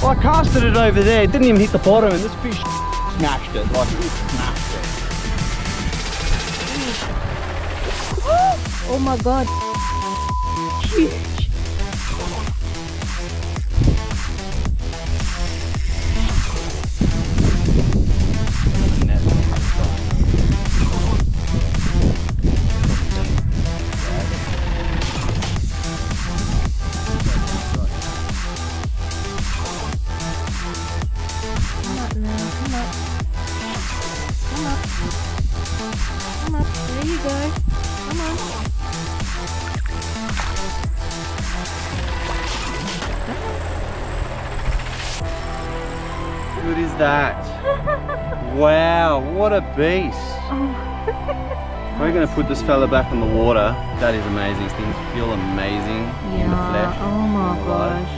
Well, I casted it over there, it didn't even hit the bottom, and this fish smashed it. Like, it smashed it. Oh my god. Come up. Come up. Come up. There you go. Come on. Good is that? wow, what a beast. Oh. We're going to put this fella back in the water. That is amazing. Things feel amazing in the flesh. Oh my in the light. gosh.